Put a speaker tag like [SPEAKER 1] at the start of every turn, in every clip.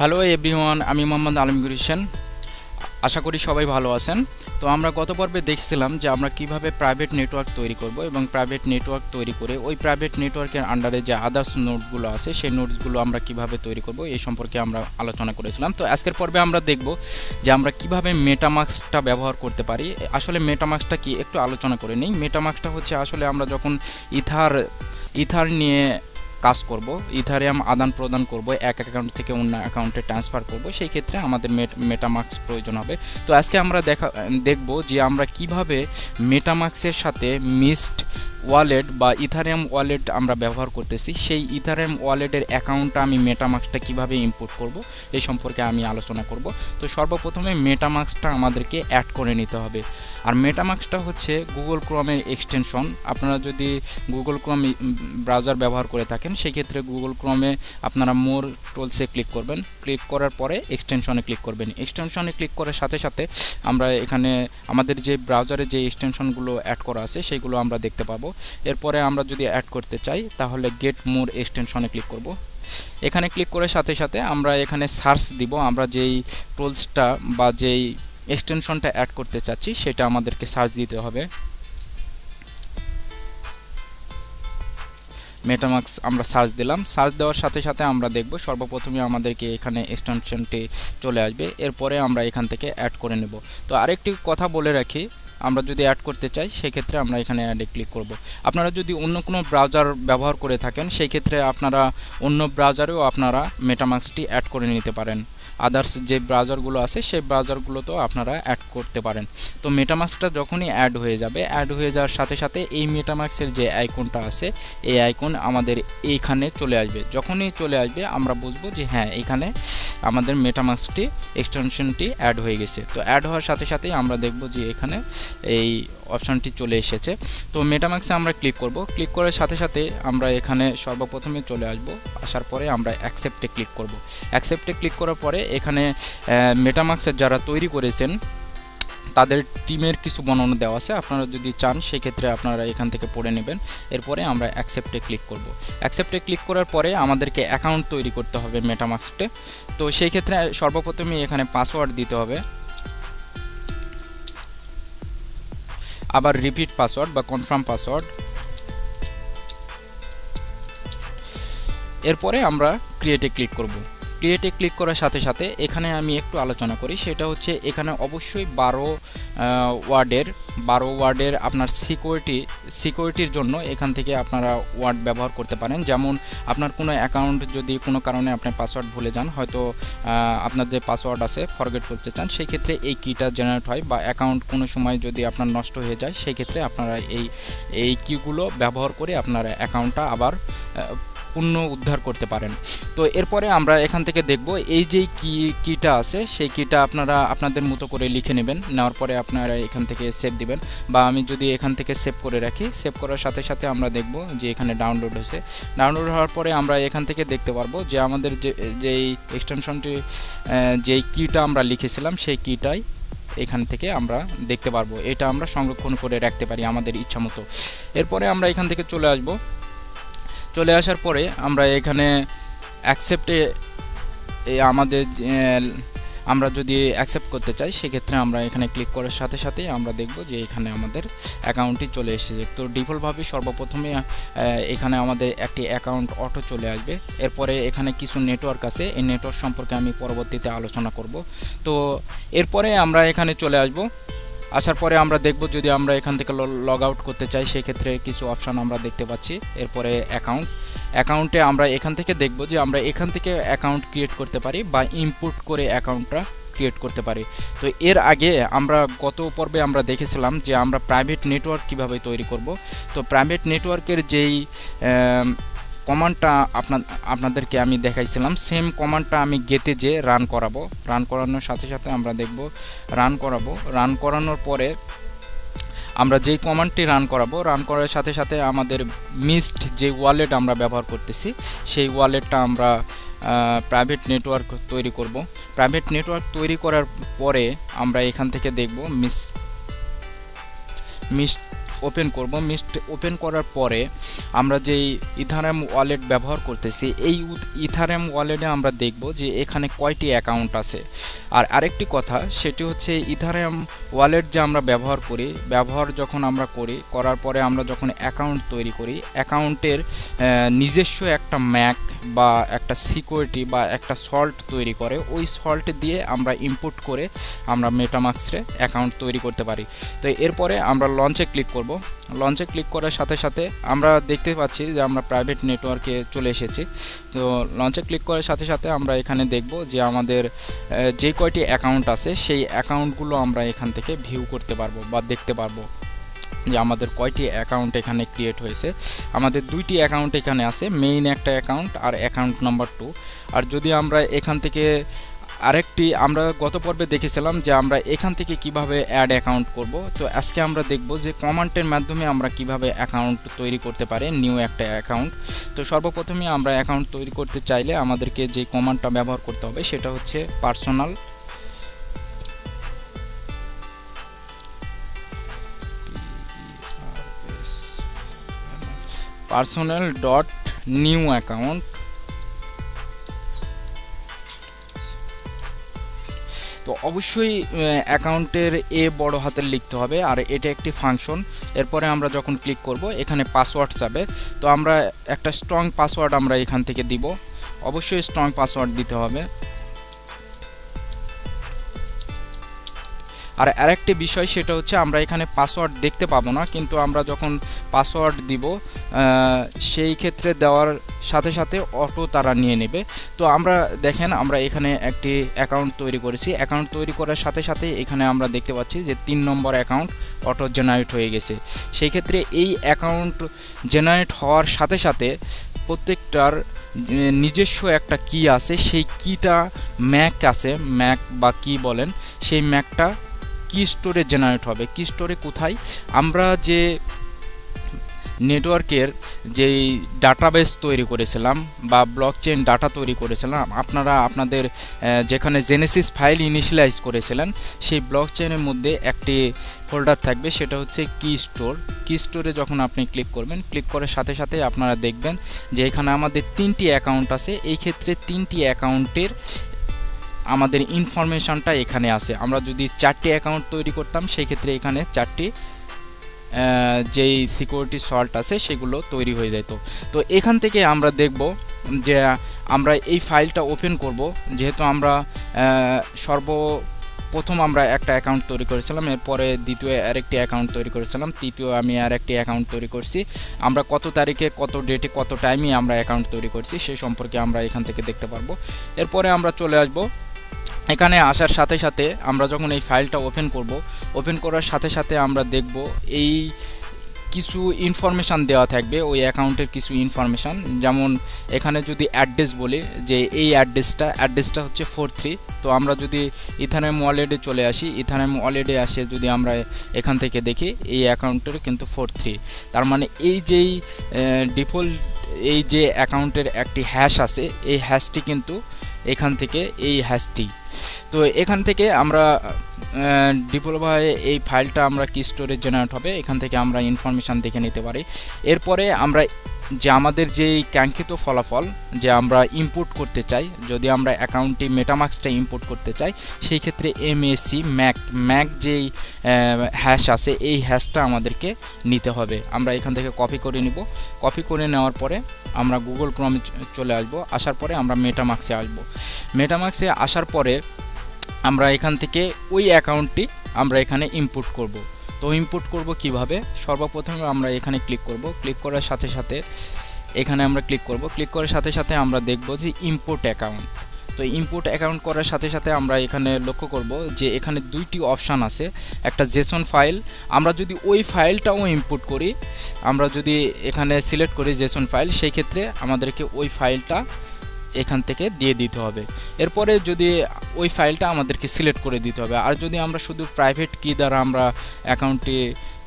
[SPEAKER 1] Hello everyone আমি মোহাম্মদ আলমগীর হোসেন আশা করি সবাই ভালো আছেন। তো আমরা গত পর্বে দেখছিলাম যে আমরা কীভাবে প্রাইভেট নেটওয়ার্ক তৈরি করব এবং প্রাইভেট নেটওয়ার্ক তৈরি করে ওই প্রাইভেট নেটওয়ার্কের আন্ডারে যে আদার্স নোটগুলো আছে, সেই নোটসগুলো আমরা কীভাবে তৈরি করব এই সম্পর্কে আমরা আলোচনা করেছিলাম। তো আজকের পর্বে আমরা দেখব যে আমরা কীভাবে মেটামাক্সটা ব্যবহার করতে পারি। আসলে মেটামাক্সটা কি একটু আলোচনা করে নিই। মেটামাক্সটা হচ্ছে আসলে আমরা যখন ইথার ইথার নিয়ে কাজ করব, ইথারিয়াম আদান প্রদান করব, এক অ্যাকাউন্ট থেকে অন্য অ্যাকাউন্টে ট্রান্সফার করব, সেই ক্ষেত্রে আমাদের মেটামাক্স প্রয়োজন হবে। তো আজকে আমরা দেখা, দেখব যে আমরা কীভাবে মেটামাক্সের সাথে মিসড ওয়ালেট বা ইথারিয়াম ওয়ালেট আমরা ব্যবহার করতেছি, সেই ইথারিয়াম ওয়ালেটের অ্যাকাউন্টটা আমি মেটামাক্সটা কীভাবে ইম্পোর্ট করব এই সম্পর্কে আমি আলোচনা করব। তো সর্বপ্রথমে মেটামাক্সটা আমাদেরকে অ্যাড করে নিতে হবে। আর মেটামাক্সটা হচ্ছে গুগল ক্রোমের এক্সটেনশন আপনারা যদি গুগল ক্রোম ব্রাউজার ব্যবহার করে থাকেন সেই ক্ষেত্রে গুগল ক্রোমে আপনারা মোর টোলসে ক্লিক করবেন। ক্লিক করার পরে এক্সটেনশনে ক্লিক করবেন। এক্সটেনশনে ক্লিক করার সাথে সাথে আমরা এখানে আমাদের যে ব্রাউজারে যে এক্সটেনশনগুলো অ্যাড করা আছে সেইগুলো আমরা দেখতে পাবো। এরপরে আমরা যদি অ্যাড করতে চাই, তাহলে গেট মোর এক্সটেনশনে ক্লিক করব। এখানে ক্লিক করার সাথে সাথে আমরা এখানে সার্চ দিব। আমরা যেই টোলসটা বা যেই এক্সটেনশনটা অ্যাড করতে চাচ্ছি, সেটা আমাদেরকে সার্চ দিতে হবে। মেটামাক্স আমরা সার্চ দিলাম। সার্চ দেওয়ার সাথে সাথে আমরা দেখব সর্বপ্রথমে আমাদেরকে এখানে এক্সটেনশনটি চলে আসবে। এরপরে আমরা এখান থেকে অ্যাড করে নেব। তো আরেকটি কথা বলে রাখি আমরা যদি অ্যাড করতে চাই, সেক্ষেত্রে আমরা এখানে অ্যাডে ক্লিক করব। আপনারা যদি অন্য কোনো ব্রাউজার ব্যবহার করে থাকেন সেই ক্ষেত্রে আপনারা অন্য ব্রাউজারেও আপনারা মেটামাক্সটি অ্যাড করে নিতে পারেন। আদার্স যে ব্রাউজারগুলো আছে, সেই ব্রাউজারগুলোতেও আপনারা অ্যাড করতে পারেন। তো মেটামাক্সটা যখনই অ্যাড হয়ে যাবে অ্যাড হয়ে যাওয়ার সাথে সাথে এই মেটামাক্সের যে আইকনটা আছে, এই আইকন আমাদের এইখানে চলে আসবে। যখনই চলে আসবে, আমরা বুঝব যে হ্যাঁ এখানে আমাদের মেটামাক্সটি এক্সটেনশনটি অ্যাড হয়ে গেছে। তো অ্যাড হওয়ার সাথে সাথেই আমরা দেখব যে এখানে এই অপশানটি চলে এসেছে। তো মেটামাক্সে আমরা ক্লিক করব। ক্লিক করার সাথে সাথে আমরা এখানে সর্বপ্রথমে চলে আসব। আসার পরে আমরা অ্যাকসেপ্টে ক্লিক করব। অ্যাকসেপ্টে ক্লিক করার পরে এখানে মেটামাক্সের যারা তৈরি করেছেন, তাদের টিমের কিছু বর্ণনা দেওয়া আছে। আপনারা যদি চান, সেক্ষেত্রে আপনারা এখান থেকে পড়ে নেবেন। এরপরে আমরা অ্যাকসেপ্টে ক্লিক করব। অ্যাকসেপ্টে ক্লিক করার পরে আমাদেরকে অ্যাকাউন্ট তৈরি করতে হবে মেটামাক্সটে তো সেই ক্ষেত্রে সর্বপ্রথমে এখানে পাসওয়ার্ড দিতে হবে। আবার রিপিট পাসওয়ার্ড বা কনফার্ম পাসওয়ার্ড এরপরে আমরা ক্রিয়েটে ক্লিক করব। ক্রিয়েটে ক্লিক করার সাথে সাথে এখানে আমি একটু আলোচনা করি। সেটা হচ্ছে এখানে অবশ্যই বারো ওয়ার্ডের বারো ওয়ার্ডের আপনার সিকিউরিটি সিকিউরিটির জন্য এখান থেকে আপনারা ওয়ার্ড ব্যবহার করতে পারেন। যেমন আপনার কোনো অ্যাকাউন্ট যদি কোনো কারণে আপনি পাসওয়ার্ড ভুলে যান, হয়তো আপনার যে পাসওয়ার্ড আছে ফরগেট করতে চান, সেই ক্ষেত্রে এই কিটা জেনারেট হয় বা অ্যাকাউন্ট কোনো সময় যদি আপনার নষ্ট হয়ে যায়, সেই ক্ষেত্রে আপনারা এই এই কিগুলো ব্যবহার করে আপনার অ্যাকাউন্টটা আবার পূর্ণ উদ্ধার করতে পারেন। তো এরপরে আমরা এখান থেকে দেখব এই যে কি, কিটা আছে, সেই কিটা আপনারা আপনাদের মতো করে লিখে নেবেন। নেওয়ার পরে আপনারা এখান থেকে সেভ দিবেন বা আমি যদি এখান থেকে সেভ করে রাখি সেভ করার সাথে সাথে আমরা দেখব যে এখানে ডাউনলোড হয়েছে। ডাউনলোড হওয়ার পরে আমরা এখান থেকে দেখতে পারব যে আমাদের যে, যেই এক্সটেনশনটি যেই কিটা আমরা লিখেছিলাম, সেই কিটাই এখান থেকে আমরা দেখতে পারব। এটা আমরা সংরক্ষণ করে রাখতে পারি আমাদের ইচ্ছা মতো। এরপরে আমরা এখান থেকে চলে আসব। চলে আসার পরে আমরা এখানে অ্যাকসেপ্টে আমাদের আমরা যদি অ্যাকসেপ্ট করতে চাই, সেক্ষেত্রে আমরা এখানে ক্লিক করার সাথে সাথেই আমরা দেখব যে এখানে আমাদের অ্যাকাউন্টটি চলে এসেছে। তো ডিফল্টভাবে সর্বপ্রথমে এখানে আমাদের একটি অ্যাকাউন্ট অটো চলে আসবে। এরপরে এখানে কিছু নেটওয়ার্ক আছে। এই নেটওয়ার্ক সম্পর্কে আমি পরবর্তীতে আলোচনা করব। তো এরপরে আমরা এখানে চলে আসব। আসার পরে আমরা দেখব যদি আমরা এখান থেকে লগ আউট করতে চাই, সেক্ষেত্রে কিছু অপশান আমরা দেখতে পাচ্ছি। এরপরে অ্যাকাউন্ট অ্যাকাউন্টে আমরা এখান থেকে দেখব যে আমরা এখান থেকে অ্যাকাউন্ট ক্রিয়েট করতে পারি বা ইম্পোর্ট করে অ্যাকাউন্টটা ক্রিয়েট করতে পারি। তো এর আগে আমরা গত পর্বে আমরা দেখেছিলাম যে আমরা প্রাইভেট নেটওয়ার্ক কীভাবে তৈরি করব। তো প্রাইভেট নেটওয়ার্কের যেই কমান্ডটা আপনার, আপনাদেরকে আমি দেখাইছিলাম। সেম কমান্ডটা আমি গেতে যে রান করাবো। রান করানোর সাথে সাথে আমরা দেখব রান করাবো। রান করানোর পরে আমরা যেই কমান্ডটি রান করাবো রান করার সাথে সাথে আমাদের মিসড যে ওয়ালেট আমরা ব্যবহার করতেছি, সেই ওয়ালেটটা আমরা প্রাইভেট নেটওয়ার্ক তৈরি করব। প্রাইভেট নেটওয়ার্ক তৈরি করার পরে আমরা এখান থেকে দেখব মিস মিস ওপেন করব। মিস্ট ওপেন করার পরে আমরা যেই ইথারেম ওয়ালেট ব্যবহার করতেছি, এই ইথারেম ওয়ালেটে আমরা দেখব যে এখানে কয়টি অ্যাকাউন্ট আছে। আর আরেকটি কথা, সেটি হচ্ছে ইথারেম ওয়ালেট যে আমরা ব্যবহার করি, ব্যবহার যখন আমরা করি, করার পরে আমরা যখন অ্যাকাউন্ট তৈরি করি অ্যাকাউন্টের নিজস্ব একটা ম্যাক বা একটা সিকিউরিটি বা একটা সল্ট তৈরি করে, ওই সল্ট দিয়ে আমরা ইনপুট করে আমরা মেটামাক্সে অ্যাকাউন্ট তৈরি করতে পারি। তো এরপরে আমরা লঞ্চে ক্লিক করব। লঞ্চে ক্লিক করার সাথে সাথে আমরা দেখতে পাচ্ছি যে আমরা প্রাইভেট নেটওয়ার্কে চলে এসেছি। তো লঞ্চে ক্লিক করার সাথে সাথে আমরা এখানে দেখব যে আমাদের যে কয়টি অ্যাকাউন্ট আছে, সেই অ্যাকাউন্টগুলো আমরা এখান থেকে ভিউ করতে পারব বা দেখতে পারব। যে আমাদের কয়টি অ্যাকাউন্ট এখানে ক্রিয়েট হয়েছে। আমাদের দুইটি অ্যাকাউন্ট এখানে আছে মেইন একটা অ্যাকাউন্ট আর অ্যাকাউন্ট নাম্বার টু আর যদি আমরা এখান থেকে আরেকটি আমরা গত পর্বে দেখেছিলাম যে আমরা এখান থেকে কীভাবে অ্যাড অ্যাকাউন্ট করব। তো আজকে আমরা দেখব যে কমান্ডের মাধ্যমে আমরা কীভাবে অ্যাকাউন্ট তৈরি করতে পারি নিউ একটা অ্যাকাউন্ট তো সর্বপ্রথমে আমরা অ্যাকাউন্ট তৈরি করতে চাইলে আমাদেরকে যে কমান্ডটা ব্যবহার করতে হবে সেটা হচ্ছে personal personal dot new account তো অবশ্যই অ্যাকাউন্টের এ বড় হাতের লিখতে হবে। আর এটা একটি ফাংশন। এরপরে আমরা যখন ক্লিক করব, এখানে পাসওয়ার্ড যাবে। তো আমরা একটা স্ট্রং পাসওয়ার্ড আমরা এখান থেকে দিব। অবশ্যই স্ট্রং পাসওয়ার্ড দিতে হবে। আর আরেকটি বিষয় সেটা হচ্ছে আমরা এখানে পাসওয়ার্ড দেখতে পাবো না, কিন্তু আমরা যখন পাসওয়ার্ড দিব সেই ক্ষেত্রে দেওয়ার সাথে সাথে অটো তারা নিয়ে নেবে। তো আমরা দেখেন, আমরা এখানে একটি অ্যাকাউন্ট তৈরি করেছি। অ্যাকাউন্ট তৈরি করার সাথে সাথে এখানে আমরা দেখতে পাচ্ছি যে তিন নম্বর অ্যাকাউন্ট অটো জেনারেট হয়ে গেছে। সেই ক্ষেত্রে এই অ্যাকাউন্ট জেনারেট হওয়ার সাথে সাথে প্রত্যেকটার নিজস্ব একটা কি আছে। সেই কিটা ম্যাক আছে ম্যাক বা কি বলেন। সেই ম্যাকটা কি স্টোরে জেনারেট হবে, কি স্টোরে কোথায়? আমরা যে নেটওয়ার্কের যেই ডাটাবেস তৈরি করেছিলাম বা ব্লক চেন ডাটা তৈরি করেছিলাম, আপনারা আপনাদের যেখানে জেনেসিস ফাইল ইনিশিয়ালাইজ করেছিলেন, সেই ব্লক চেনের মধ্যে একটি ফোল্ডার থাকবে, সেটা হচ্ছে কি স্টোর কি স্টোরে যখন আপনি ক্লিক করবেন ক্লিক করার সাথে সাথে আপনারা দেখবেন যে এখানে আমাদের তিনটি অ্যাকাউন্ট আছে। এই ক্ষেত্রে তিনটি অ্যাকাউন্টের আমাদের ইনফরমেশনটা এখানে আছে। আমরা যদি চারটি অ্যাকাউন্ট তৈরি করতাম সেই ক্ষেত্রে এখানে চারটি যেই সিকিউরিটি সল্ট আছে, সেগুলো তৈরি হয়ে যেত তো এখান থেকে আমরা দেখব যে আমরা এই ফাইলটা ওপেন করব। যেহেতু আমরা সর্ব প্রথম আমরা একটা অ্যাকাউন্ট তৈরি করেছিলাম, এরপরে দ্বিতীয় আরেকটি অ্যাকাউন্ট তৈরি করেছিলাম, তৃতীয় আমি আর একটি অ্যাকাউন্ট তৈরি করছি। আমরা কত তারিখে, কত ডেটে কত টাইমে আমরা অ্যাকাউন্ট তৈরি করছি সেই সম্পর্কে আমরা এখান থেকে দেখতে পারব। এরপরে আমরা চলে আসব এখানে আসার সাথে সাথে আমরা যখন এই ফাইলটা ওপেন করব ওপেন করার সাথে সাথে আমরা দেখব এই কিছু ইনফরমেশান দেওয়া থাকবে, ওই অ্যাকাউন্টের কিছু ইনফরমেশান যেমন এখানে যদি অ্যাড্রেস বলি, যে এই অ্যাড্রেসটা অ্যাড্রেসটা হচ্ছে ফোর থ্রি তো আমরা যদি ইথানেম ওয়ালেটে চলে আসি, ইথানেম ওয়ালেটে আসে যদি আমরা এখান থেকে দেখি, এই অ্যাকাউন্টের কিন্তু ফোর থ্রি তার মানে এই যেই ডিফল্ট এই যে অ্যাকাউন্টের একটি হ্যাশ আছে, এই হ্যাশটি কিন্তু এখান থেকে এই হ্যাশটি তো এখান থেকে আমরা ডিপ্লোভায় এই ফাইলটা আমরা কি স্টোরেজ জেনারেট হবে, এখান থেকে আমরা ইনফরমেশান দেখে নিতে পারি। এরপরে আমরা যে আমাদের যেই কাঙ্ক্ষিত ফলাফল যে আমরা ইম্পোর্ট করতে চাই, যদি আমরা অ্যাকাউন্টে মেটামাক্সটা ইম্পোর্ট করতে চাই, সেই ক্ষেত্রে এমএসি ম্যাক ম্যাক যেই হ্যাশ আছে, এই হ্যাশটা আমাদেরকে নিতে হবে। আমরা এখান থেকে কপি করে নিব। কপি করে নেওয়ার পরে আমরা গুগল ক্রমে চলে আসব। আসার পরে আমরা মেটামাক্সে আসব। মেটামাক্সে আসার পরে আমরা এখান থেকে ওই অ্যাকাউন্টটি আমরা এখানে ইম্পোর্ট করব। তো ইম্পোর্ট করব কীভাবে? সর্বপ্রথমে আমরা এখানে ক্লিক করব। ক্লিক করার সাথে সাথে এখানে আমরা ক্লিক করব। ক্লিক করার সাথে সাথে আমরা দেখব যে ইম্পোর্ট অ্যাকাউন্ট। তো ইম্পোর্ট অ্যাকাউন্ট করার সাথে সাথে আমরা এখানে লক্ষ্য করব যে এখানে দুইটি অপশান আছে। একটা জেসন ফাইল। আমরা যদি ওই ফাইলটাও ইম্পোর্ট করি, আমরা যদি এখানে সিলেক্ট করি জেসন ফাইল, সেই ক্ষেত্রে আমাদেরকে ওই ফাইলটা এখান থেকে দিয়ে দিতে হবে। এরপরে যদি ওই ফাইলটা আমাদেরকে সিলেক্ট করে দিতে হবে। আর যদি আমরা শুধু প্রাইভেট কি দ্বারা আমরা অ্যাকাউন্টটি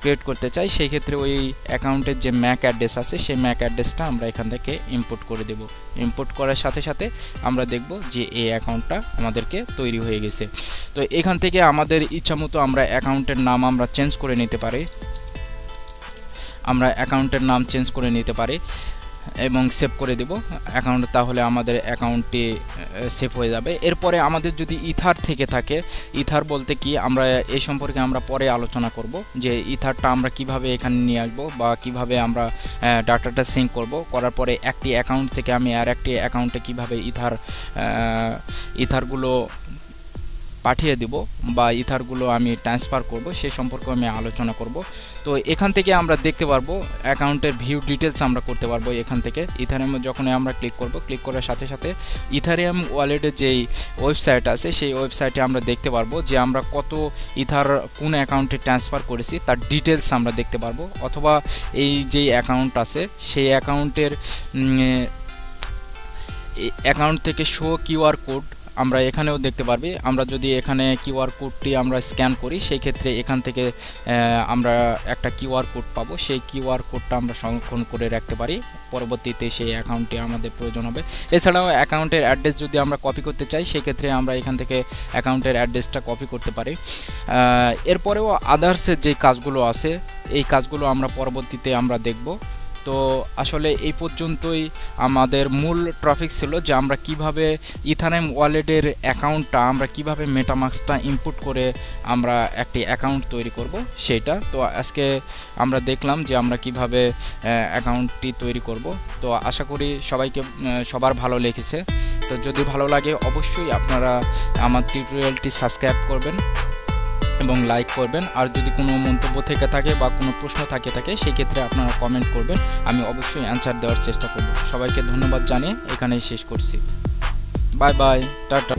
[SPEAKER 1] ক্রিয়েট করতে চাই, সেই ক্ষেত্রে ওই অ্যাকাউন্টের যে ম্যাক অ্যাড্রেস আছে, সেই ম্যাক অ্যাড্রেসটা আমরা এখান থেকে ইম্পোর্ট করে দেব। ইম্পোর্ট করার সাথে সাথে আমরা দেখব যে এই অ্যাকাউন্টটা আমাদেরকে তৈরি হয়ে গেছে। তো এখান থেকে আমাদের ইচ্ছা মতো আমরা অ্যাকাউন্টের নাম আমরা চেঞ্জ করে নিতে পারি। আমরা অ্যাকাউন্টের নাম চেঞ্জ করে নিতে পারি। এবং সেভ করে দেব অ্যাকাউন্ট তাহলে আমাদের অ্যাকাউন্টটি সেভ হয়ে যাবে। এরপরে আমাদের যদি ইথার থেকে থাকে ইথার বলতে কি, আমরা এই সম্পর্কে আমরা পরে আলোচনা করব, যে ইথারটা আমরা কীভাবে এখানে নিয়ে আসব বা কীভাবে আমরা ডাটাটা সিঙ্ক করব। করার পরে একটি অ্যাকাউন্ট থেকে আমি আর একটি অ্যাকাউন্টে কীভাবে ইথার ইথারগুলো পাঠিয়ে দিব বা ইথারগুলো আমি ট্রান্সফার করব, সে সম্পর্কে আমি আলোচনা করব। তো এখান থেকে আমরা দেখতে পারব, অ্যাকাউন্টের ভিউ ডিটেলস আমরা করতে পারব এখান থেকে। ইথারিয়াম যখন আমরা ক্লিক করব ক্লিক করার সাথে সাথে ইথারিয়াম ওয়ালেটের যেই ওয়েবসাইট আছে, সেই ওয়েবসাইটে আমরা দেখতে পারব যে আমরা কত ইথার কোন অ্যাকাউন্টে ট্রান্সফার করেছি, তার ডিটেলস আমরা দেখতে পারব। অথবা এই যেই অ্যাকাউন্ট আছে, সেই অ্যাকাউন্টের অ্যাকাউন্ট থেকে শো কিউআর কোড আমরা এখানেও দেখতে পারবি। আমরা যদি এখানে কিউআর কোডটি আমরা স্ক্যান করি, সেই ক্ষেত্রে এখান থেকে আমরা একটা কিউআর কোড পাবো। সেই কিউআর কোডটা আমরা সংরক্ষণ করে রাখতে পারি। পরবর্তীতে সেই অ্যাকাউন্টটি আমাদের প্রয়োজন হবে। এছাড়াও অ্যাকাউন্টের অ্যাড্রেস যদি আমরা কপি করতে চাই সেক্ষেত্রে আমরা এখান থেকে অ্যাকাউন্টের অ্যাড্রেসটা কপি করতে পারি। এরপরেও আদার্সের যে কাজগুলো আছে, এই কাজগুলো আমরা পরবর্তীতে আমরা দেখব। তো আসলে এই পর্যন্তই আমাদের মূল ট্রফিক ছিল যে আমরা কীভাবে ইথানেম ওয়ালেটের অ্যাকাউন্টটা, আমরা কীভাবে মেটামাক্সটা ইনপুট করে আমরা একটি অ্যাকাউন্ট তৈরি করব সেইটা তো আজকে আমরা দেখলাম যে আমরা কীভাবে অ্যাকাউন্টটি তৈরি করব। তো আশা করি সবাইকে সবার ভালো লেগেছে। তো যদি ভালো লাগে অবশ্যই আপনারা আমার টিউটোরিয়ালটি সাবস্ক্রাইব করবেন। এবং লাইক করবেন। আর যদি কোনো মন্তব্য থেকে থাকে বা কোনো প্রশ্ন থাকে থাকে সেই ক্ষেত্রে আপনারা কমেন্ট করবেন। আমি অবশ্যই অ্যান্সার দেওয়ার চেষ্টা করব। সবাইকে ধন্যবাদ জানিয়ে এখানেই শেষ করছি। Bye bye tata.